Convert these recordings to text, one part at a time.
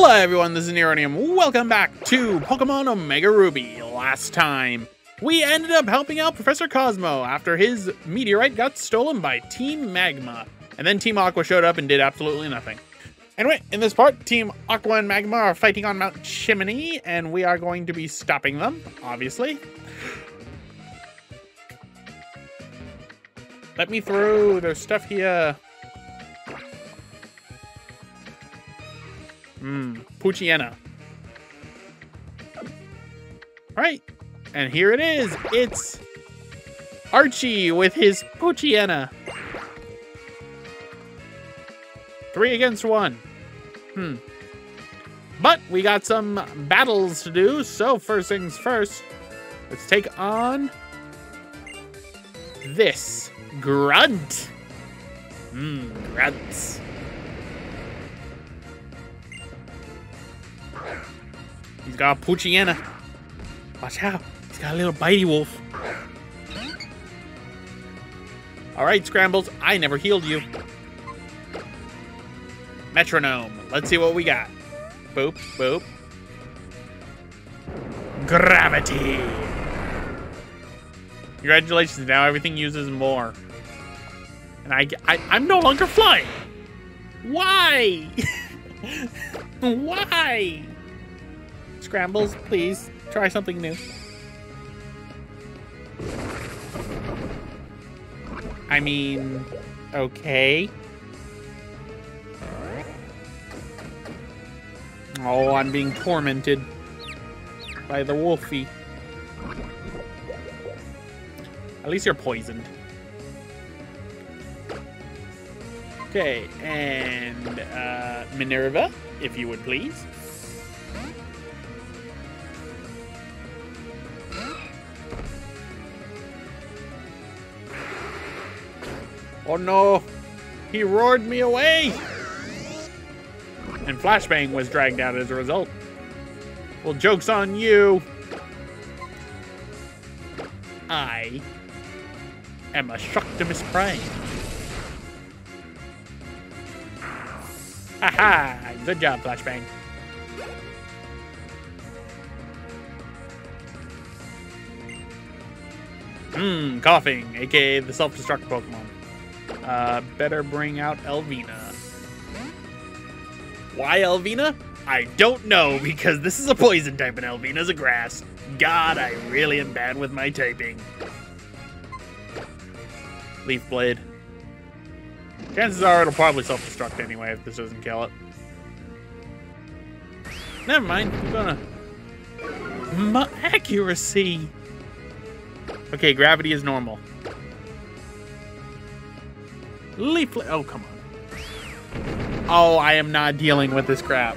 Hello everyone, this is Neronium. Welcome back to Pokemon Omega Ruby. Last time, we ended up helping out Professor Cozmo after his meteorite got stolen by Team Magma. And then Team Aqua showed up and did absolutely nothing. Anyway, in this part, Team Aqua and Magma are fighting on Mount Chimney, and we are going to be stopping them, obviously. Let me through. There's stuff here. Mmm, Poochyena. Alright, and here it is. It's Archie with his Poochyena. Three against one. Hmm. But we got some battles to do, so first things first, let's take on this Grunt. Mmm, grunts. He's got a Poochyena. Watch out. He's got a little bitey wolf. Alright, Scrambles. I never healed you. Metronome. Let's see what we got. Boop, boop. Gravity. Congratulations, now everything uses more. And I, I I'm no longer flying. Why? Why? Scrambles, please. Try something new. I mean, okay. Oh, I'm being tormented by the wolfie. At least you're poisoned. Okay, and uh, Minerva, if you would please. Oh no! He roared me away! And Flashbang was dragged out as a result. Well, joke's on you! I am a Shocktimus Prime. Haha! Good job, Flashbang. Mmm, Koffing, aka the self-destruct Pokemon. Uh, better bring out Elvina. Why Elvina? I don't know, because this is a poison type and Elvina's a grass. God, I really am bad with my typing. Leaf Blade. Chances are it'll probably self-destruct anyway if this doesn't kill it. Never mind, I'm gonna... My accuracy! Okay, gravity is normal. Leaf Blade. Oh, come on. Oh, I am not dealing with this crap.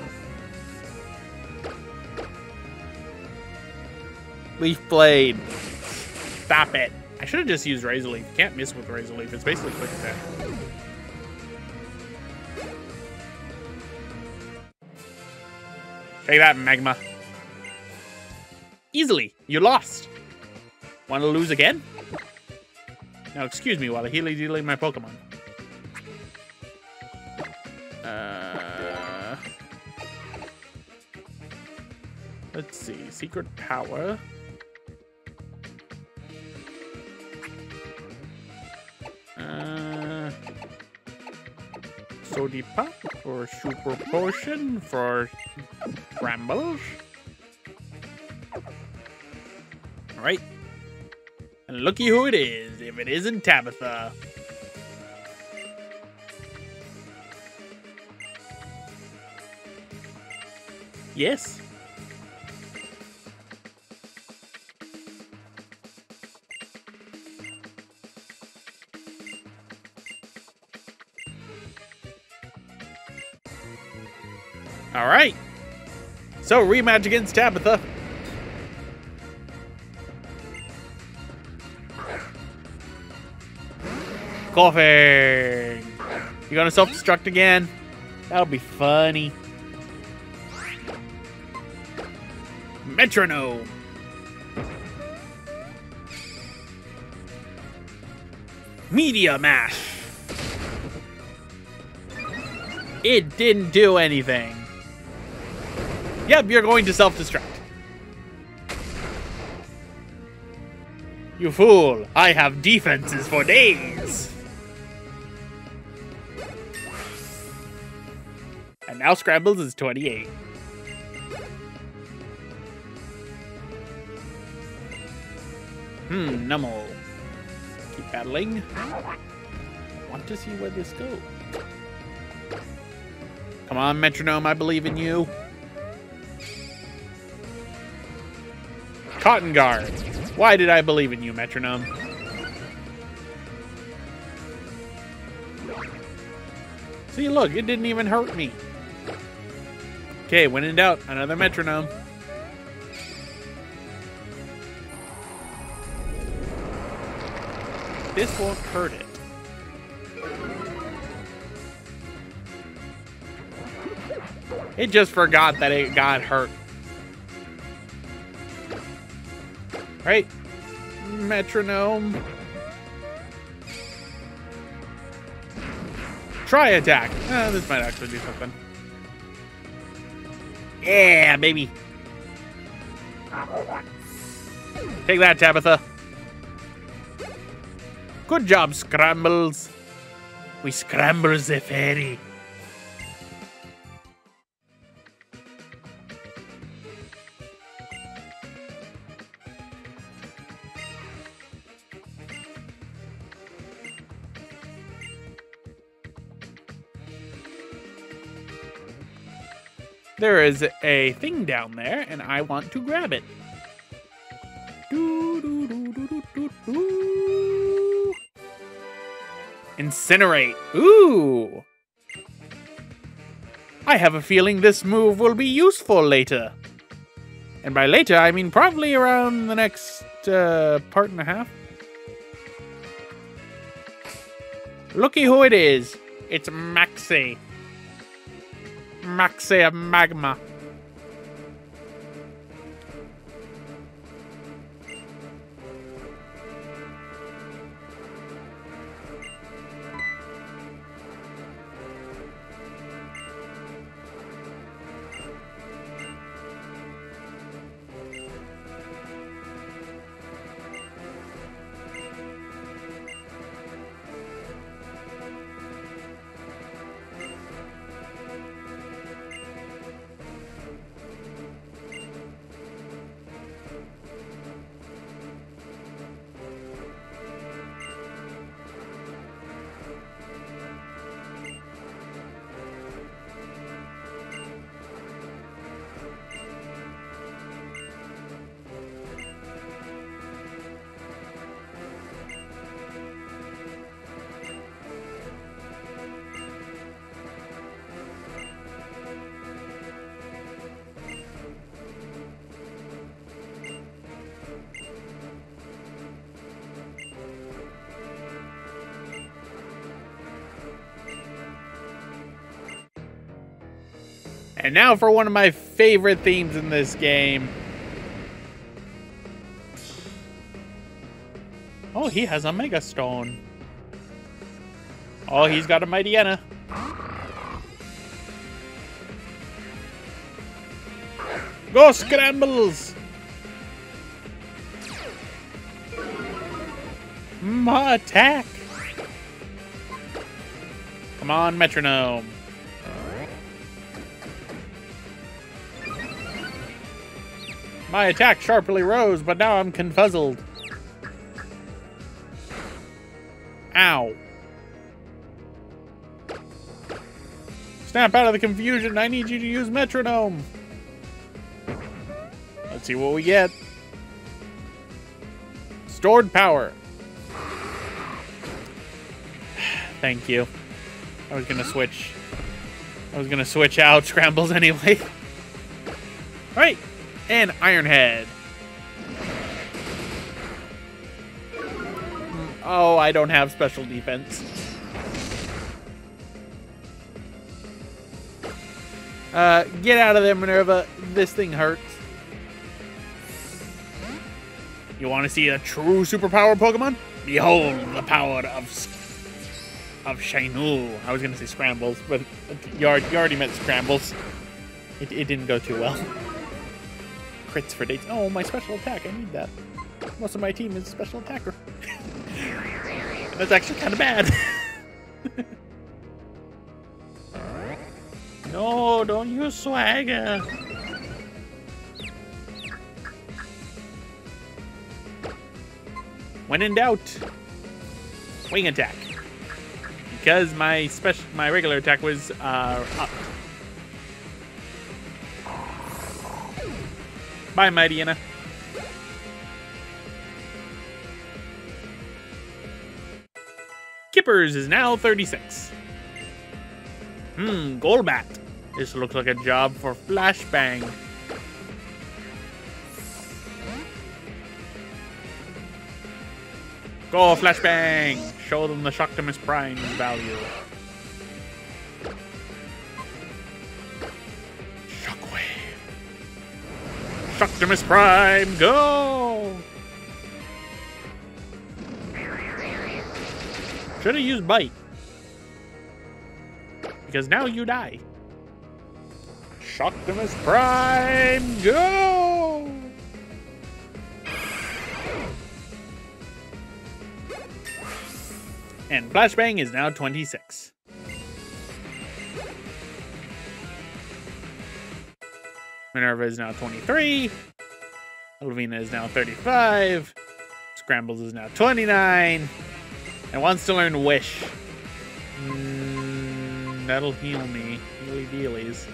Leaf Blade. Stop it. I should have just used Razor Leaf. Can't miss with Razor Leaf. It's basically quick attack. Take that, Magma. Easily. You lost. Want to lose again? Now, excuse me while I healy dealing my Pokemon. Uh, let's see. Secret power. Uh, Soda Pop or Super Potion for Brambles. Alright. And looky who it is, if it isn't Tabitha. Yes. All right. So rematch against Tabitha. Koffing. You gonna self-destruct again? That'll be funny. Metronome. Meteor Mash. It didn't do anything. Yep, you're going to self-destruct. You fool! I have defenses for days! And now Scrambles is 28. Hmm, Numel. Keep battling. Want to see where this goes. Come on, Metronome, I believe in you. Cotton Guard. Why did I believe in you, Metronome? See, look, it didn't even hurt me. Okay, when in doubt, another Metronome. This won't hurt it. It just forgot that it got hurt. Right? Metronome. Tri Attack. Uh, this might actually do something. Yeah, baby. Take that, Tabitha. Good job, Scrambles. We scramble the fairy. There is a thing down there, and I want to grab it. Incinerate. Ooh. I have a feeling this move will be useful later. And by later, I mean probably around the next uh, part and a half. Looky who it is. It's Maxie. Maxia Magma. And now for one of my favorite themes in this game. Oh, he has a Mega Stone. Oh, he's got a Mightyena. Go Scrambles! My attack! Come on, Metronome. My attack sharply rose, but now I'm confuzzled. Ow. Snap out of the confusion. I need you to use metronome. Let's see what we get. Stored power. Thank you. I was gonna switch. I was gonna switch out scrambles anyway. And Ironhead. Oh, I don't have special defense. Uh, get out of there, Minerva. This thing hurts. You want to see a true superpower Pokemon? Behold the power of of Shainu. I was going to say Scrambles, but you already, you already met Scrambles. It, it didn't go too well. Crits for dates. Oh, my special attack. I need that. Most of my team is special attacker. That's actually kind of bad. no, don't use swagger. When in doubt, wing attack. Because my special, my regular attack was uh, up. Bye, Mightyena. Kippers is now 36. Hmm, Golbat. This looks like a job for Flashbang. Go, Flashbang! Show them the Shocktimus Prime's value. Shocktimus Prime, go! Should have used Bite. Because now you die. Shocktimus Prime, go! And Flashbang is now 26. Minerva is now 23. Elvina is now 35. Scrambles is now 29. And wants to learn Wish. Mm, that'll heal me. Healy dealies.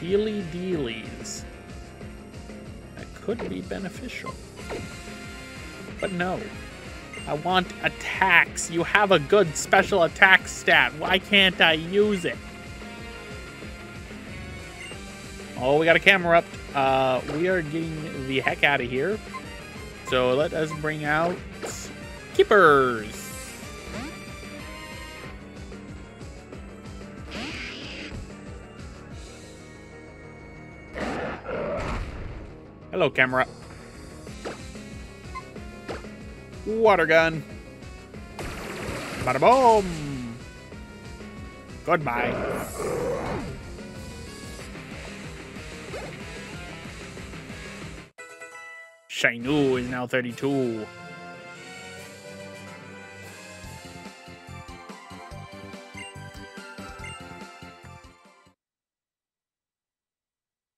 Healy dealies. That could be beneficial. But no. I want attacks. You have a good special attack stat. Why can't I use it? Oh, we got a camera up. Uh, we are getting the heck out of here. So let us bring out Kippers. Hello, camera. Water gun. Bada boom. Goodbye. Shainu is now 32.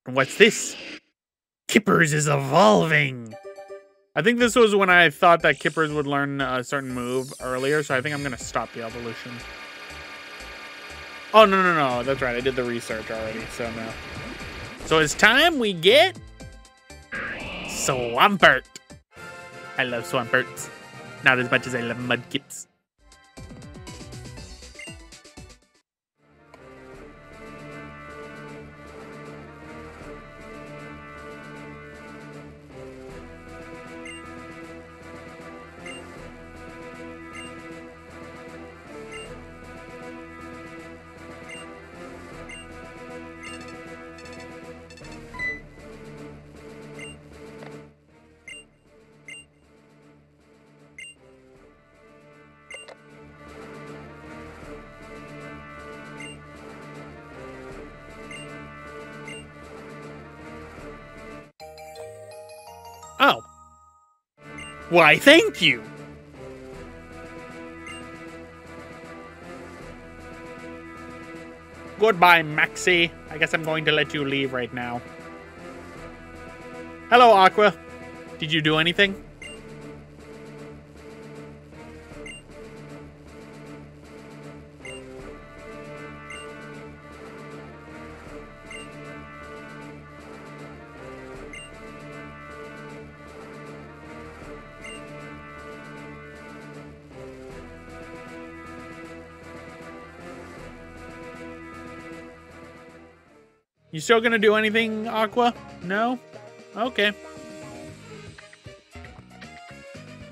What's this? Kippers is evolving. I think this was when I thought that Kippers would learn a certain move earlier, so I think I'm going to stop the evolution. Oh, no, no, no. That's right. I did the research already, so no. So it's time we get... Swampert. I love Swamperts. Not as much as I love Mudkips. Why, thank you. Goodbye, Maxie. I guess I'm going to let you leave right now. Hello, Aqua. Did you do anything? You still gonna do anything, Aqua? No? Okay.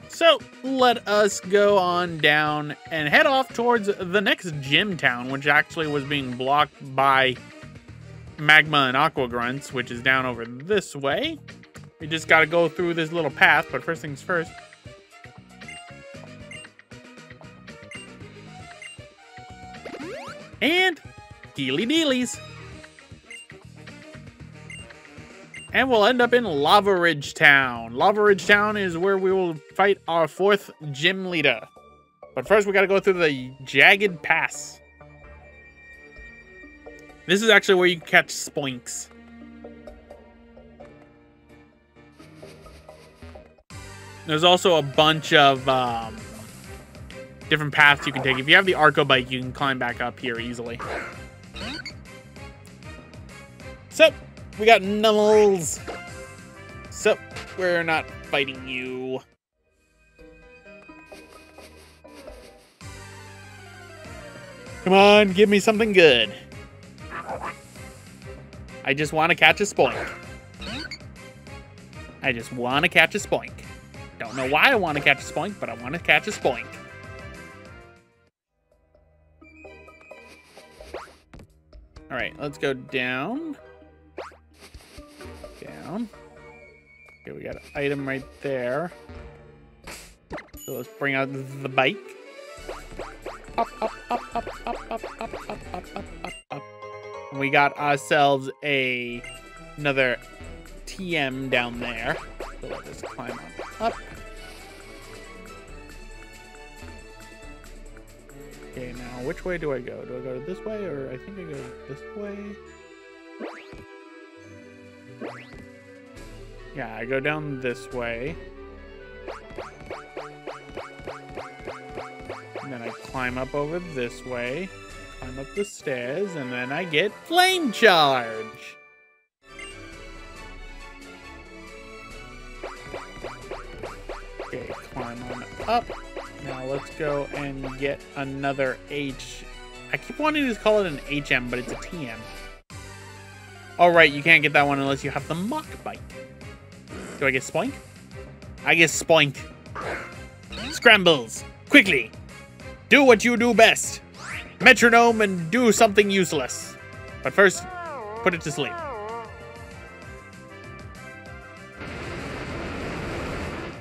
So, let us go on down and head off towards the next gym town, which actually was being blocked by Magma and Aqua Grunts, which is down over this way. We just gotta go through this little path, but first things first. And Healy dealies. And we'll end up in Lavaridge Town. Lavaridge Town is where we will fight our fourth gym leader. But first, we gotta go through the Jagged Pass. This is actually where you catch spoinks. There's also a bunch of um, different paths you can take. If you have the Acro Bike, you can climb back up here easily. So, we got Numels. So, we're not fighting you. Come on, give me something good. I just want to catch a spoink. I just want to catch a spoink. Don't know why I want to catch a spoink, but I want to catch a spoink. All right, let's go down. Down. Okay, we got an item right there. So let's bring out the bike. Up, up, up, up, up, up, up, up, up, up, up, up. We got ourselves a another TM down there. So let us climb on up. Okay, now which way do I go? Do I go this way or I think I go this way? Yeah, I go down this way. And then I climb up over this way, climb up the stairs, and then I get flame charge. Okay, climb on up. Now let's go and get another H. I keep wanting to call it an HM, but it's a TM. All right, you can't get that one unless you have the Mach Bike. Do I get Spoink? I get Spoink. Scrambles, quickly. Do what you do best. Metronome and do something useless. But first, put it to sleep.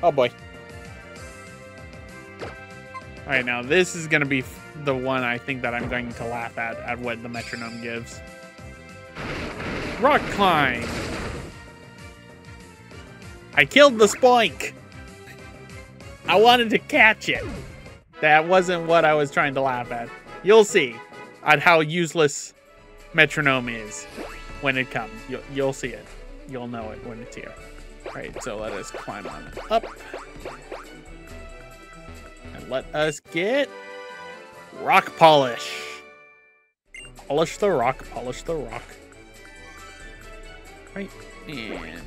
Oh boy. All right, now this is gonna be the one I think that I'm going to laugh at, at what the metronome gives. Rock climb. I killed the spoink. I wanted to catch it. That wasn't what I was trying to laugh at. You'll see at how useless metronome is when it comes. You'll, you'll see it. You'll know it when it's here. Right, so let us climb on up. And let us get rock polish. Polish the rock, polish the rock. Right, and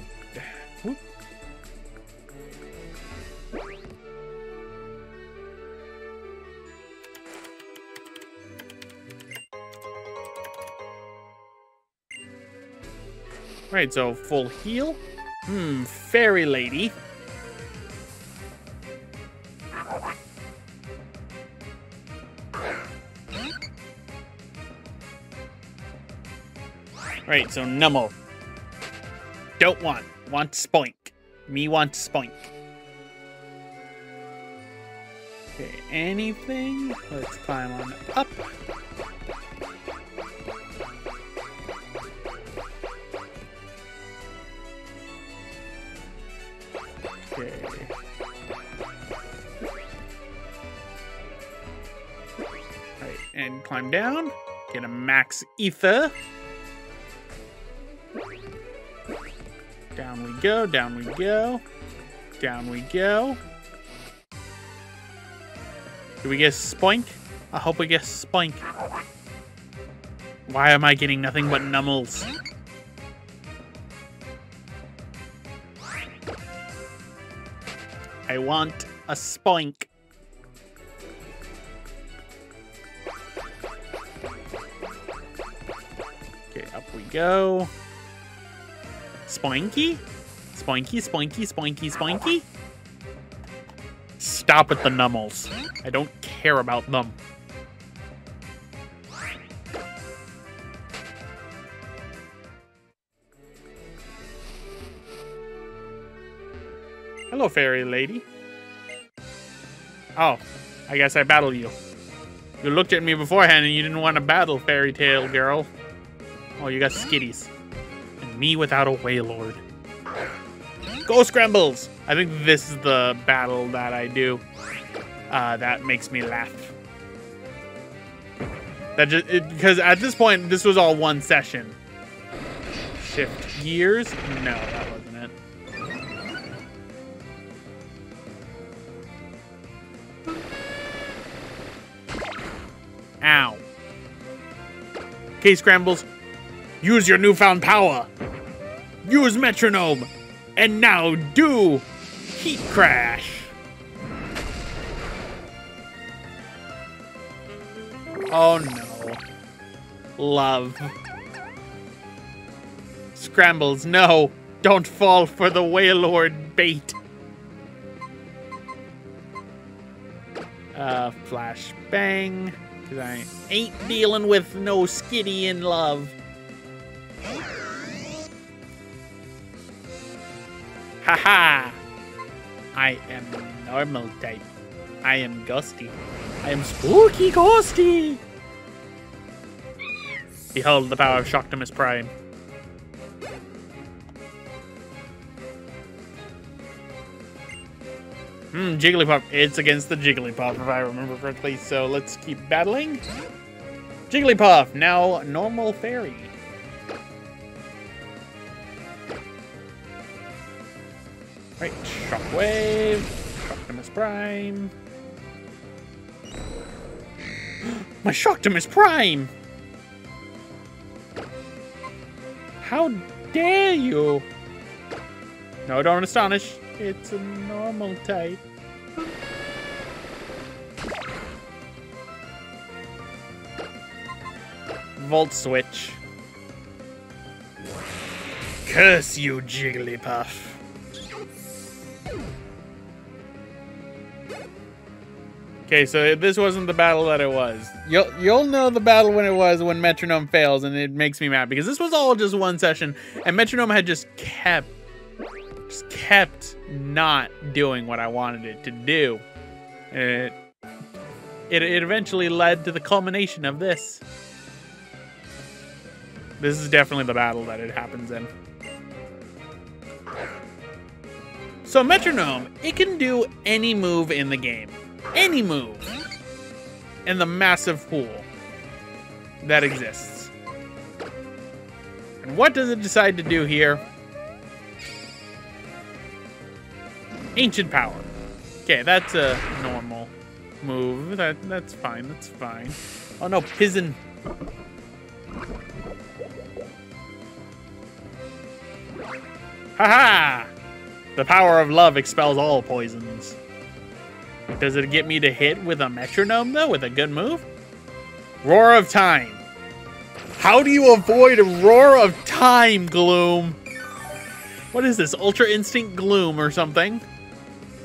Right, so full heal. Hmm, fairy lady. Right, so Numel. Don't want. Want Spoink. Me want Spoink. Okay, anything? Let's climb on up. Max ether. Down we go, down we go. Down we go. Do we get Spoink? I hope we get Spoink. Why am I getting nothing but numels? I want a Spoink. Go. Spoinky? Spoinky, spoinky, spoinky, spoinky? Stop with the numels. I don't care about them. Hello, fairy lady. Oh, I guess I battle you. You looked at me beforehand and you didn't want to battle, fairy tale girl. Oh, you got skitties. And me without a Wailord. Go Scrambles! I think this is the battle that I do. Uh, that makes me laugh. That just because at this point this was all one session. Shift gears? No, that wasn't it. Ow. Okay, Scrambles. Use your newfound power. Use Metronome. And now do Heat Crash. Oh no. Love. Scrambles, no. Don't fall for the Wailord bait. Uh, flash bang. Cause I ain't dealing with no skitty in love. Haha! I am normal type. I am ghosty. I am spooky ghosty! Behold the power of Shocktimus Prime. Hmm, Jigglypuff. It's against the Jigglypuff, if I remember correctly. So let's keep battling. Jigglypuff, now normal fairy. Right, Shockwave, Shocktimus Prime. My Shocktimus Prime! How dare you! No, don't astonish. It's a normal type. Volt switch. Curse you, Jigglypuff. Okay, so this wasn't the battle that it was. You'll you'll know the battle when it was when Metronome fails, and it makes me mad because this was all just one session, and Metronome had just kept just kept not doing what I wanted it to do. It, it, it eventually led to the culmination of this. This is definitely the battle that it happens in. So Metronome, it can do any move in the game. Any move. In the massive pool that exists. And what does it decide to do here? Ancient Power. Okay, that's a normal move. That That's fine, that's fine. Oh no, Pizen. Haha! -ha! The power of love expels all poisons. Does it get me to hit with a metronome, though, with a good move? Roar of Time. How do you avoid a Roar of Time, Gloom? What is this, Ultra Instinct Gloom or something?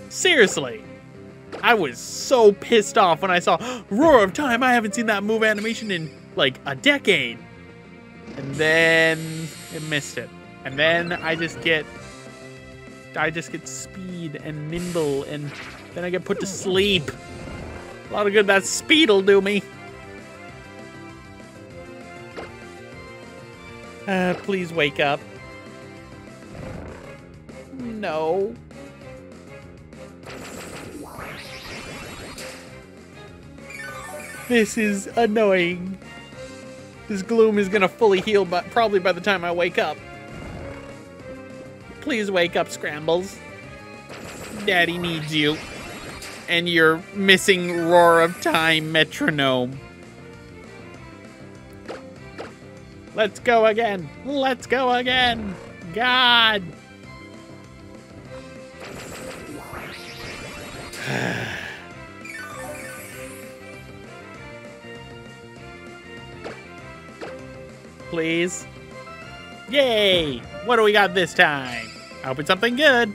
Seriously. I was so pissed off when I saw Roar of Time. I haven't seen that move animation in like a decade. And then it missed it. And then I just get I just get speed and nimble and then I get put to sleep. A lot of good that speed'll do me. Uh, please wake up. No. This is annoying. This gloom is gonna fully heal but probably by the time I wake up. Please wake up, Scrambles. Daddy needs you. And your missing Roar of Time metronome. Let's go again. Let's go again. God. Please. Yay! What do we got this time? I hope it's something good.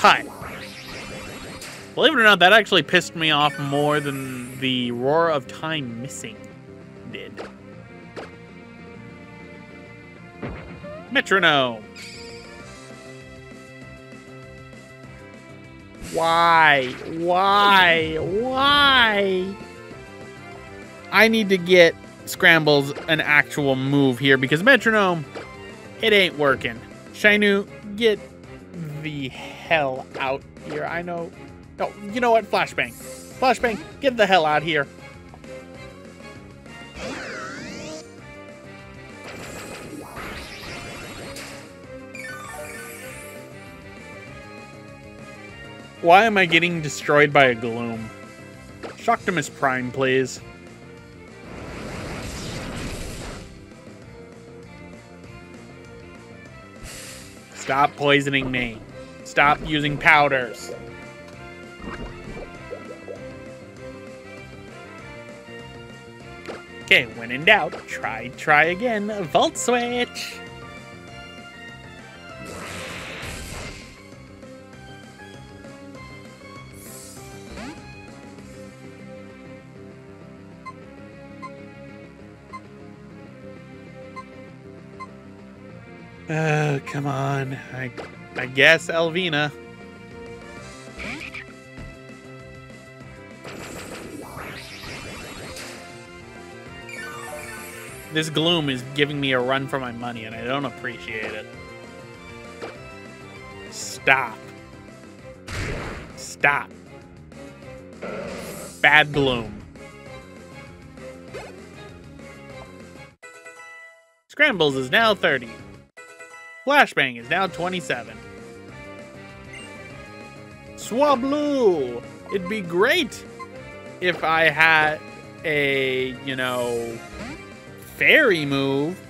Cut. Believe it or not, that actually pissed me off more than the Roar of Time missing did. Metronome. Why? Why? Why? I need to get Scrambles an actual move here because Metronome, it ain't working. Shainu, get the hell out here. I know. No, you know what? Flashbang. Flashbang, get the hell out here. Why am I getting destroyed by a Gloom? Shocktimus Prime, please. Stop poisoning me. Stop using powders. Okay, when in doubt, try, try again. Volt switch. Uh, come on. I, I guess Elvina. This gloom is giving me a run for my money, and I don't appreciate it. Stop. Stop. Bad gloom. Scrambles is now 30. Flashbang is now 27. Swablu! It'd be great if I had a, you know, fairy move.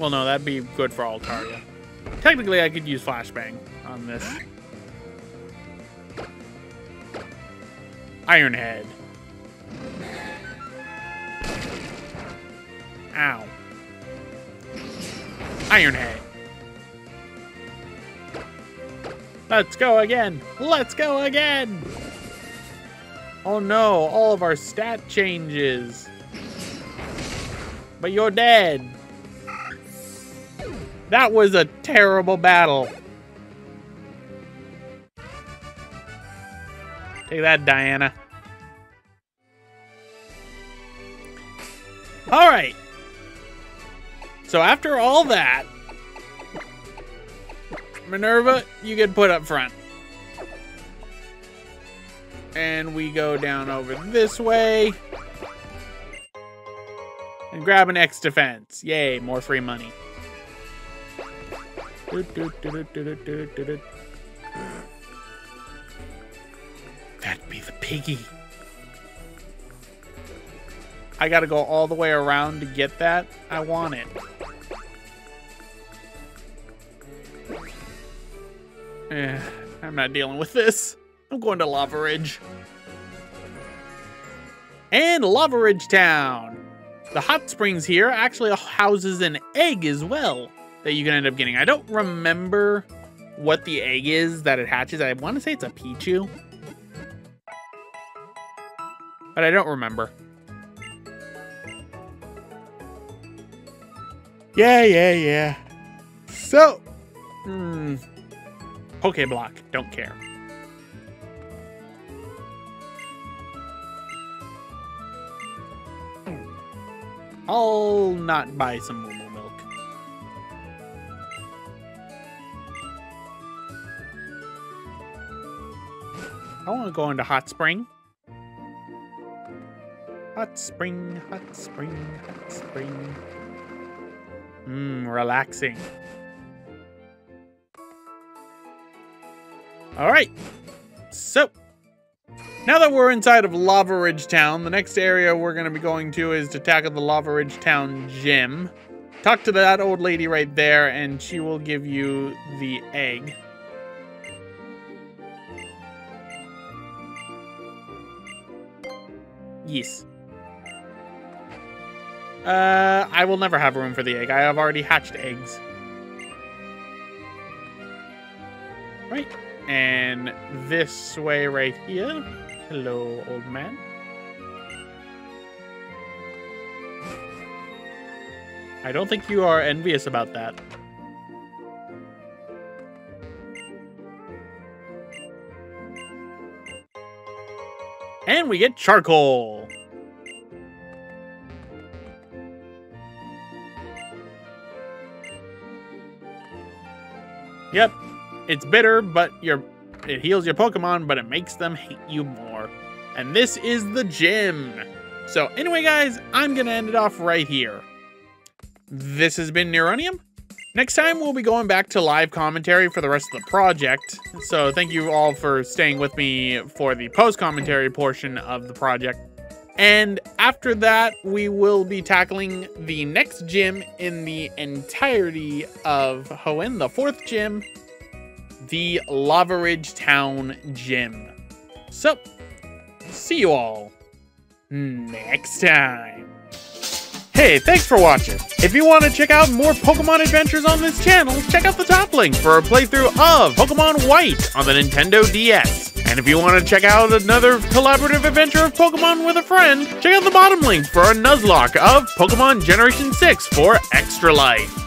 Well, no, that'd be good for Altaria. Technically, I could use Flashbang on this. Iron Head. Ow. Iron Head. Let's go again! Let's go again! Oh no, all of our stat changes. But you're dead. That was a terrible battle. Take that, Diana. All right. So after all that, Minerva, you get put up front. And we go down over this way. And grab an X defense. Yay, more free money. That'd be the piggy. I gotta go all the way around to get that. I want it. Eh, I'm not dealing with this. I'm going to Lavaridge. And Lavaridge Town. The hot springs here actually houses an egg as well that you can end up getting. I don't remember what the egg is that it hatches. I want to say it's a Pichu. But I don't remember. Yeah, yeah, yeah. So, hmm. Pokeblock, don't care. I'll not buy some Moo milk. I want to go into Hot Spring. Hot Spring, Hot Spring, Hot Spring. Mmm, relaxing. All right. So, now that we're inside of Lavaridge Town, the next area we're going to be going to is to tackle the Lavaridge Town gym. Talk to that old lady right there, and she will give you the egg. Yes. Uh, I will never have room for the egg. I have already hatched eggs. Right. And this way right here. Hello, old man. I don't think you are envious about that. And we get charcoal. Yep, it's bitter, but your it heals your Pokemon, but it makes them hate you more. And this is the gym. So anyway, guys, I'm going to end it off right here. This has been Neronium. Next time, we'll be going back to live commentary for the rest of the project. So thank you all for staying with me for the post-commentary portion of the project. And after that, we will be tackling the next gym in the entirety of Hoenn, the fourth gym, the Lavaridge Town Gym. So, see you all next time. Hey, thanks for watching. If you want to check out more Pokemon adventures on this channel, check out the top link for a playthrough of Pokemon White on the Nintendo DS. And if you want to check out another collaborative adventure of Pokemon with a friend, check out the bottom link for a Nuzlocke of Pokemon Generation 6 for Extra Life.